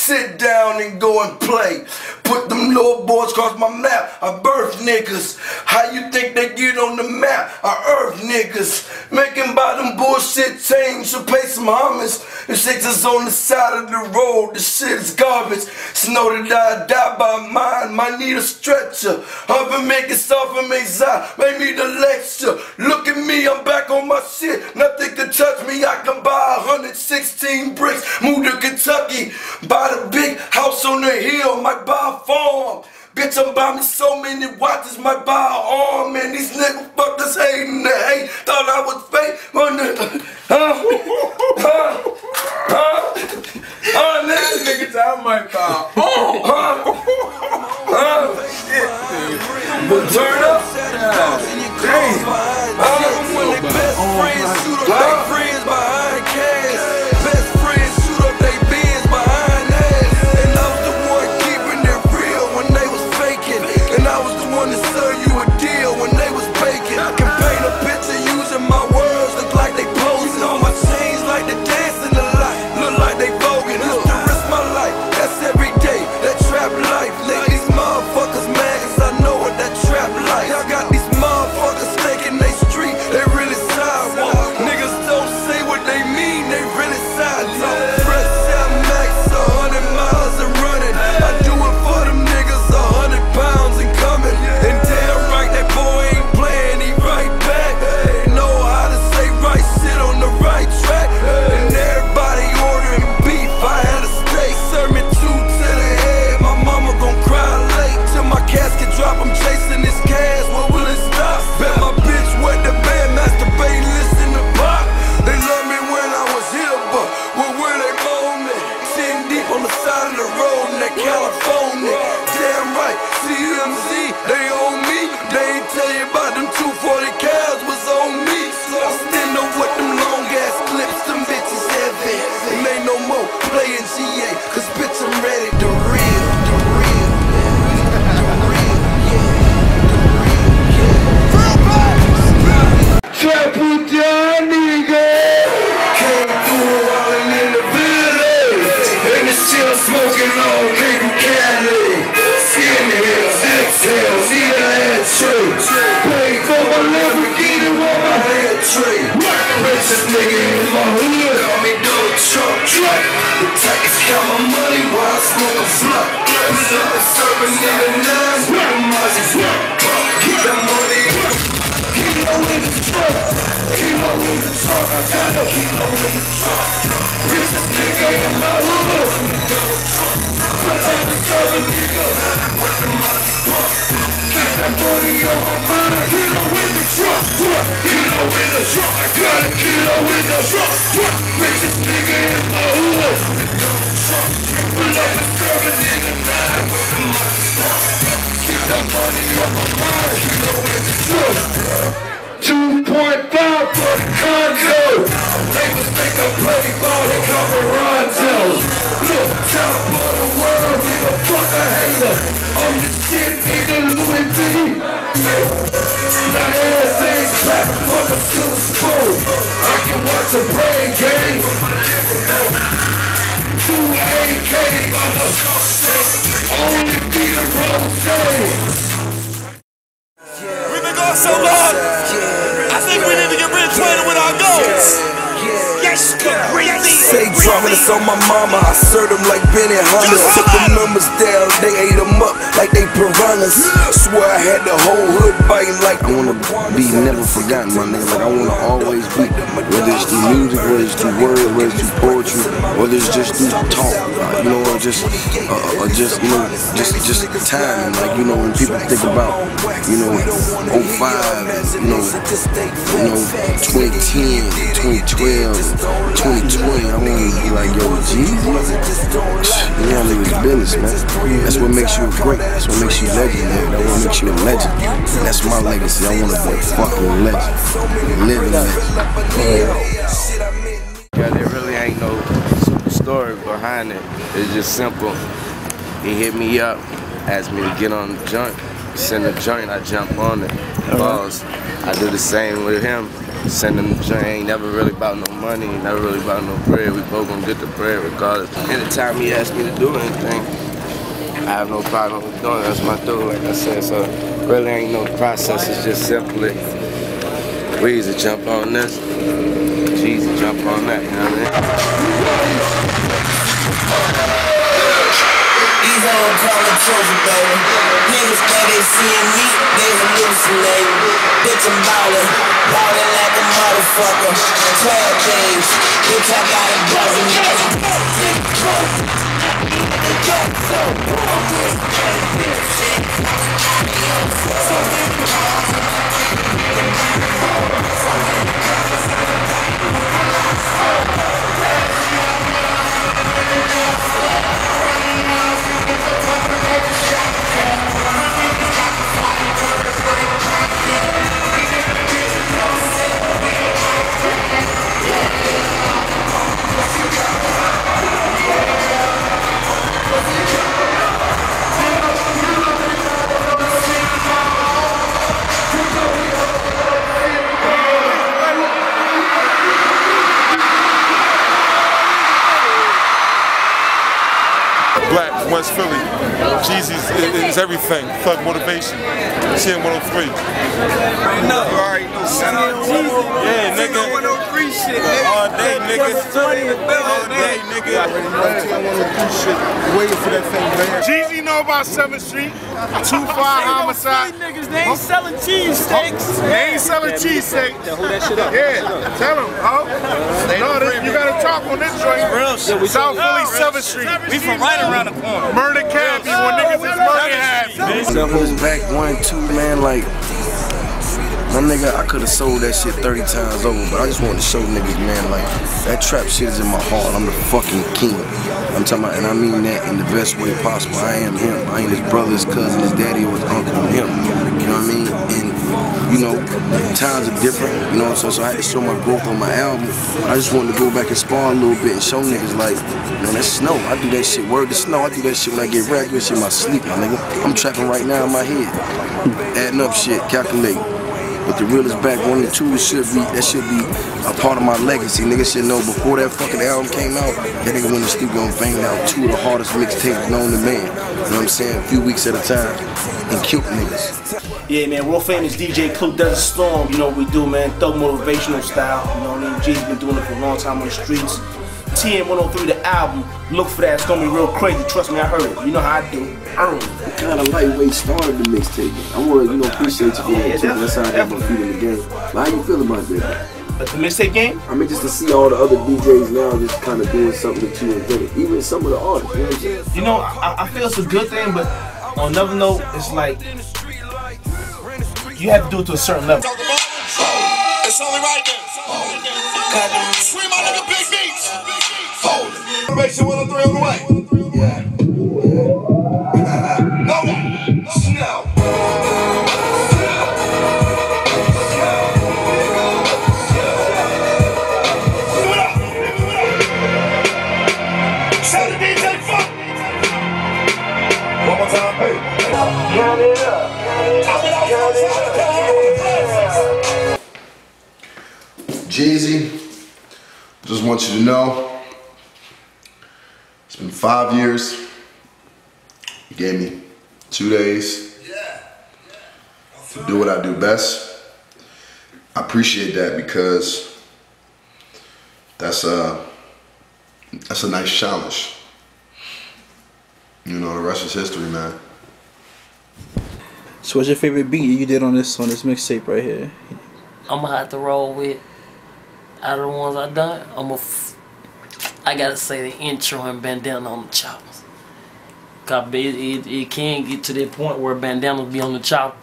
sit down and go and play. Put them little boys across my map. I birth niggas. How you think they get on the map? I earth niggas. Making by them bullshit chains to pay some homage. The shit is on the side of the road. The shit is garbage. Snow that I die by mine. Might need a stretcher. I've been making stuff and make Make me the lecture. Look at me, I'm back on my shit. Nothing can touch me. I can buy 116 bricks. Move to Kentucky. Buy the big house on the hill. Might buy a farm. Bitch, I'm buying so many watches, might buy an arm, man. These niggas fuckers hating the hate. Thought I was fake. Huh? Huh? Huh? Huh, nigga? Niggas, I might buy an arm. Huh? Huh? But turn up. Damn. Huh? Nigga in my hood. Call me Dope Truck. Truck. The tightest count my money while I smoke a blunt. Serve a nigga nine with a Mozzie. Keep that money. Kilo in the truck, kilo in the truck, I got a kilo in the truck. Richest nigga in my hood. I'm the. Keep that on in the truck, truck, kilo in the truck, I got a kilo in the truck, truck. Richest nigga in my hood. But I'm the southern nigga now. Keep that money on my mind. Kilo in the truck. 2.5 for condo. Niggas think I play ball, they call me. Look, top of the world, nigga, fuck a hater. I'm the shit, I can watch a game. Two AK, only beat a rose. We've been going so long. I think we need to get reacquainted with our goals. Yes, Say drumming, it's on my mama. I served them like Benihanas. Took the numbers down, they ate them up like they piranhas. Swear I had the whole hood biting like I wanna be never forgotten, my nigga. Like I wanna always be, whether it's through music, whether it's through words, whether it's through poetry, whether it's just through talk, you know, or just, uh, or just, you know, just, just time. Like you know, when people think about, you know, 05, you know, you know, 2010, 2012, 2020, I wanna be like, yo, Jeezy, you know, business, man. That's what makes you great. That's what makes you legendary. That's what makes you a legend. That's my legacy. I wanna be a fucking legend, living legend. Yeah, there really ain't no super story behind it. It's just simple. He hit me up, asked me to get on the joint. Send the joint, I jump on it. Balls. I do the same with him. send him the joint. Ain't never really about no money, never really about no bread. We both gonna get the bread regardless. Anytime he asks me to do anything, I have no problem with doing. That's my dude, like I said. So really ain't no process. It's just simply we Weezy jump on this, Jeezy jump on that. You know what I mean? These call it trophy, baby. Niggas think they seeing me, they hallucinating. Bitch, I'm ballin', ballin' like a motherfucker. Twelve days, bitch, I got a dozen. Black, everything. Thug motivation. TM 103. No. You already. Shout out Yeah, All day, nigga. All day, nigga. Waiting for that thing, man. Jeezy know about 7th Street, Too Far Homicide. Niggas, they ain't selling cheese steaks. They ain't selling cheesesteaks. Hold that shit up. Yeah, tell uh, them, oh. No, this, you gotta talk on this joint. Real shit. South Philly, 7th Street. We from right around the corner. Murder Cabby when niggas is murder happy. Stuff was back one, two, man, like, my nigga, I could have sold that shit 30 times over, but I just wanted to show niggas, man, like, that trap shit is in my heart. I'm the fucking king. I'm talking about, and I mean that in the best way possible. I am him. I ain't his brother, his cousin, his daddy, or his uncle. I'm him. You know what I mean? And, you know, times are different, you know, what I'm saying? so I had to show my growth on my album. I just wanted to go back and spar a little bit and show niggas, like, know, that's snow. I do that shit, word to snow. I do that shit when I get do that shit in my sleep, my nigga. I'm trapping right now in my head. Adding up shit, calculating. But the real is back. One and two should be that should be a part of my legacy. Niggas should know before that fucking album came out, that nigga went to studio and banged out two of the hardest mixtapes known to man. You know what I'm saying? A few weeks at a time and killed niggas. Yeah, man, world famous DJ Clue Desert Storm. You know what we do, man. Thug motivational style. You know what I mean? G's been doing it for a long time on the streets. TM 103, the album. Look for that. It's gonna be real crazy. Trust me, I heard it. You know how I do. Early. Kind of lightweight started the mixtape. I want to, you know, appreciate you for that too. That's how I got my feet in the game. But how you feel about that? But the mixtape game? I mean, just to see all the other DJs now just kind of doing something that you invented. Even some of the artists, you know I'm? You know, I, I feel it's a good thing, but on another note, it's like you have to do it to a certain level. It's only right there. Want you to know, it's been five years. You gave me two days to do what I do best. I appreciate that because that's a that's a nice challenge. You know, the rest is history, man. So what's your favorite beat you did on this on this mixtape right here? I'm gonna have to roll with out of the ones I done. I'm gonna. F- I gotta say the intro and bandana on the choppers. Cause it, it, it can get to that point where bandanas be on the chopper.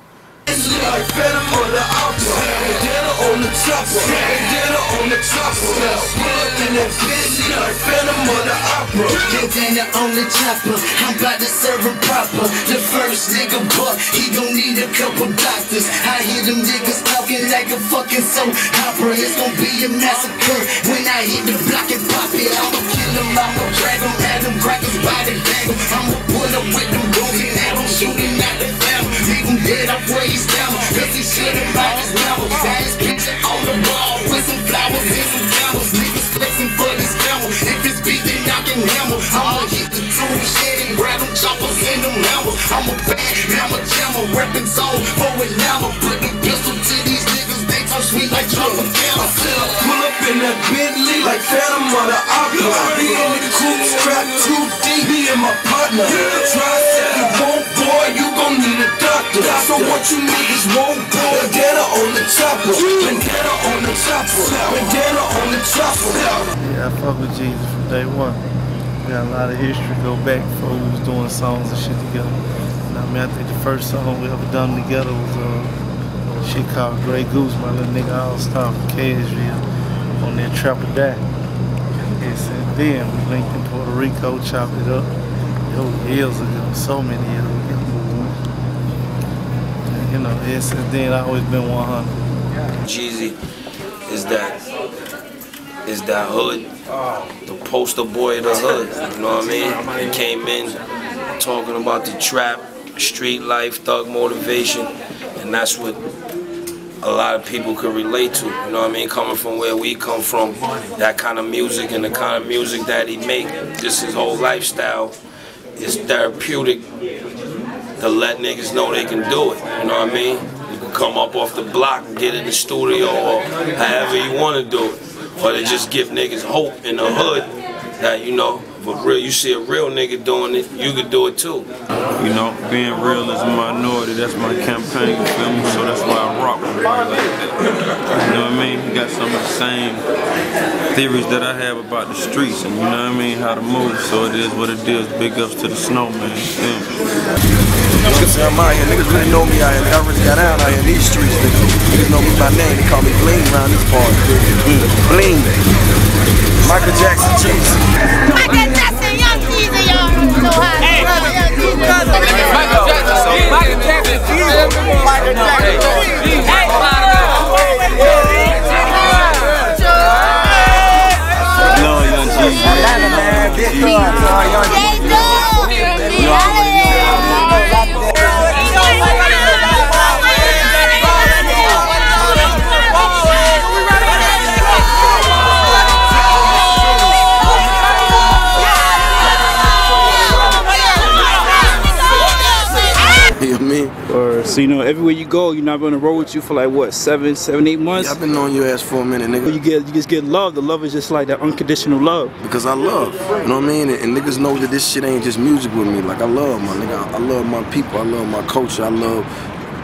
On the the chopper, bandana on the chopper. Pull up in that bitch like Phantom on the opera. Bandana on the chopper, I'm about to serve him proper. The first nigga buck, he gon' need a couple doctors. I hear them niggas talking like a fucking soap opera. It's gon' be a massacre when I hit the block and pop it. I'ma kill him, I'ma drag him, have him crack his body bang. I'ma pull up with them guns and have him shooting at the family even up I praise them. Cause he shit and his levels. Ass picture on the wall with some flowers and some camels. Niggas flexing for this camel. If it's beat, then I can hammer. I'ma hit the two shit and grab them choppers and them hammers. I'm a bad, I'm jammer, reppin' zone for a llama. Put the pistol to these niggas, they talk sweet like drunk camel. Pull up in that Bentley like Phantom on the Opera. Me and the coupe strapped too deep, me and my partner. Yeah doctor. So what you niggas won't, boy, bandana on the chopper, bandana on the chopper, bandana on the chopper. Yeah, I fuck with Jeezy from day one. We got a lot of history go back before we was doing songs and shit together. You know what I mean? I think the first song we ever done together was uh, shit called Grey Goose, my little nigga All Star from Cashville on that Trap or Die. And since then, we linked in Puerto Rico, chopped it up. It was years ago, so many years ago. You know, yeah, since then, I always been 100. Jeezy is that is that hood, the poster boy of the hood. You know what I mean? He came in talking about the trap, street life, thug motivation, and that's what a lot of people could relate to. You know what I mean? Coming from where we come from, that kind of music and the kind of music that he make, just his whole lifestyle is therapeutic to let niggas know they can do it. You know what I mean? You can come up off the block, and get in the studio, or however you want to do it. Or to just give niggas hope in the hood that, you know, but real, you see a real nigga doing it, you could do it too. You know, being real is a minority, that's my campaign, you feel me? So that's why I rock with it like that. You know what I mean? He got some of the same theories that I have about the streets and you know what I mean, how to move. So it is what it is. Big ups to the snowman, you feel me? Niggas say I'm out here. Niggas really know me out here. Nigga, I really got out out here in these streets. Niggas, niggas know me by name. They call me Bling around this part. Bling. Michael Jackson, Jeezy. Michael Jackson, young Jeezy, y'all know how. Hey, Michael Jackson, Michael Jackson, Jeezy. Michael Jackson, Hey, Love young Jeezy. Atlanta, man. Big so you know, everywhere you go, you know, I've been on the road with you for like what, seven, seven, eight months. Yeah, I've been on your ass for a minute, nigga. You get, you just get love. The love is just like that unconditional love. Because I love, you know what I mean? And, and niggas know that this shit ain't just music with me. Like I love my nigga, I, I love my people, I love my culture, I love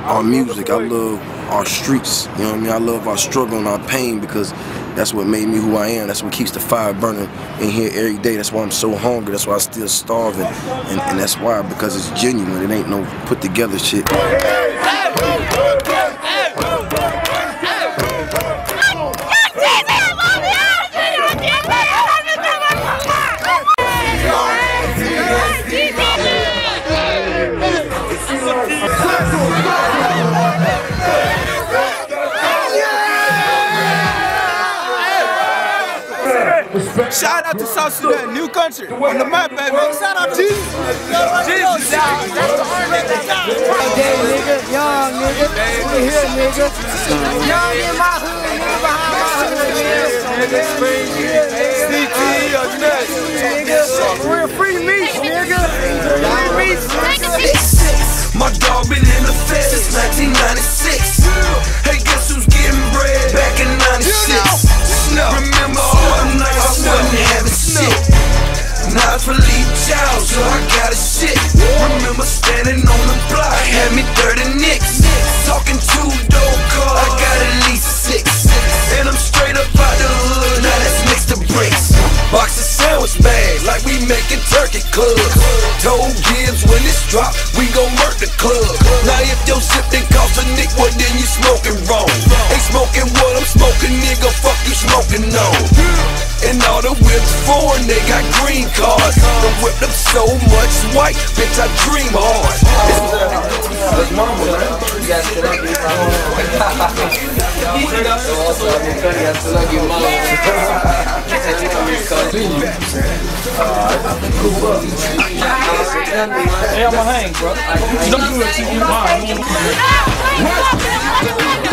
our music, I love our streets. You know what I mean? I love our struggle and our pain because that's what made me who I am. That's what keeps the fire burning in here every day. That's why I'm so hungry. That's why I'm still starving. And, and that's why, because it's genuine. It ain't no put together shit. Shout out to South Sudan, new country. On the map, baby. Shout out to Jeezy. Jeezy. Day nigga, young nigga, we here nigga. Young in my hood, nigga, behind my hood, nigga. CT or nuts. Nigga, we're free Meech, nigga. Free Meech. My dog been in the fed since 1996. Hey, guess who's getting bread back in 96? Remember It's Philippe Chow, so I got a shit. Remember standing on the block, had me 30 nicks. Talking two dope cars, I got at least six. And I'm straight up out the hood, now that's mixed to bricks. Box of sandwich bags, like we making turkey clubs. Told Gibbs when it's dropped, we gon' work the club. Now if your zip didn't cost a nick, well then you smoking wrong. Ain't smoking what I'm smoking, nigga, fuck you smoking on. And all the whips foreign, they got green cards. The whip them so much white, bitch, I dream hard. That's mama, Hey, I'ma hang, bro. Don't do it to you, mine.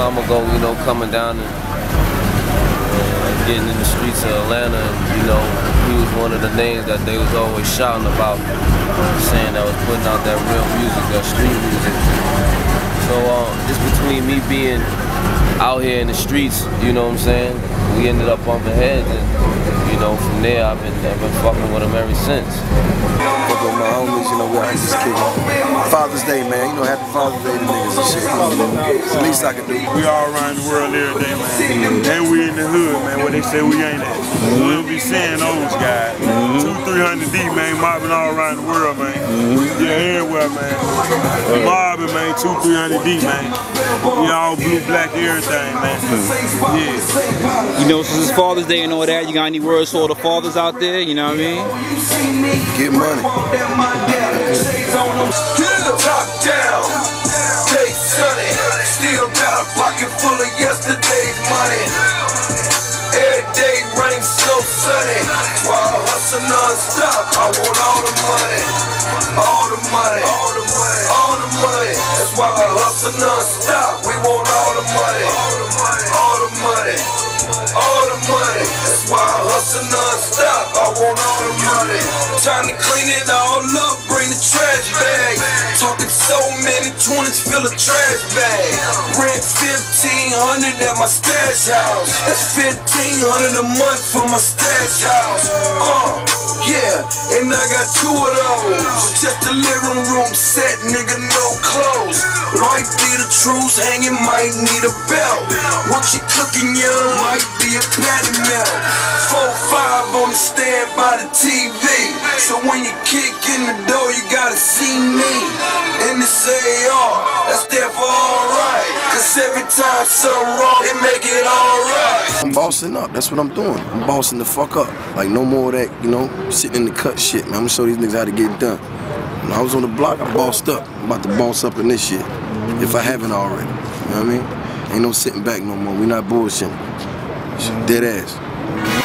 time ago, you know, coming down and uh, getting in the streets of Atlanta. And, you know, he was one of the names that they was always shouting about, saying that was putting out that real music, that street music. So uh, just between me being out here in the streets, you know what I'm saying, we ended up bumping heads and you know, from there I've been I've been fucking with him ever since. Fuck with my homies, you know, we out here just kicking. Father's Day, man. You know, happy Father's Day to niggas and shit. It's the least I can do. We all around the world every day, man. And we in the hood, man, where they say we ain't at. We don't be seeing those guys. Two, three hundred deep, man, mobbing all around the world, man. Yeah, everywhere, man. Mobbing, man, two, three hundred deep, man. We all blue, black, everything, man. Yeah. You know, since it's Father's Day and all that, you got any words for all the fathers out there? You know what I mean? Get money. Top down, stay sunny. Still got a pocket full of yesterday's money. Every day rain so sunny. While I hustle non-stop, I want all the money. All the money. All the money. All the money. That's why I hustle non-stop. We want all the money. All the money. All the money. That's why I hustle non-stop. I want all the money. Time to clean it all up, bring the trash bag. Talking so many 20s, fill a trash bag. Rent 1500 at my stash house. That's 1500 a month for my stash house. Uh, yeah, and I got two of those. Just a living room set, nigga, no clothes. Might be the truth, hanging, might need a belt. What you cooking, young, might be a patty melt. Four, five on the stand by the TV. So when you kick in the door, you gotta see me. In AR, that's there for alright. Cause every time something wrong, they make it alright. I'm bossing up. That's what I'm doing. I'm bossing the fuck up. Like no more that, you know, sitting in the cut shit, man. I'm gonna show these niggas how to get it done. When I was on the block, I bossed up. I'm about to boss up in this shit. If I haven't already. You know what I mean? Ain't no sitting back no more. We not bullshitting. Dead ass.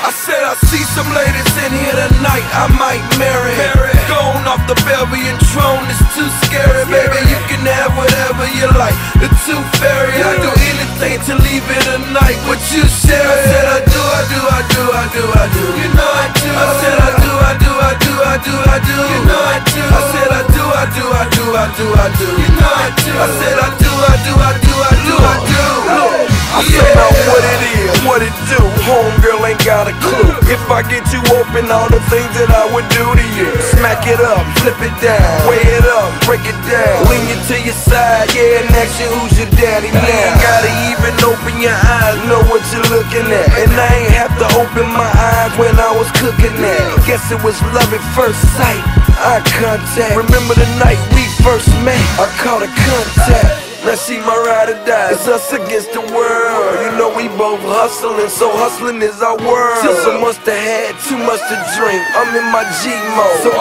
I said I see some ladies in here tonight, I might marry. Going off the Belgian throne is too scary, baby. You can have whatever you like. The tooth fairy, I do anything to leave it a night. What you share? I said I do, I do, I do, I do, I do. You know I do. I said I do, I do, I do, I do, I do. You know I do. I said I do, I do, I do, I do, I do. You know I do. I said I do, I do, I do, I do, I do. Look, I said now what it is, what it do. Homegirl ain't got a clue. If I get you open, all the things that I would do to you. Smack it up, flip it down, weigh it up, break it down. Lean you to your side, yeah, and ask you who's your daddy now. Ain't gotta even open your eyes, know what you're looking at. And I ain't have to open my eyes when I was cooking that. Guess it was love at first sight. Eye contact. Remember the night we first met? I caught a contact. Now she my ride or die. It's us against the world. You know we both hustling, so hustling is our world. Till so much to had, too much to drink. I'm in my G mode. So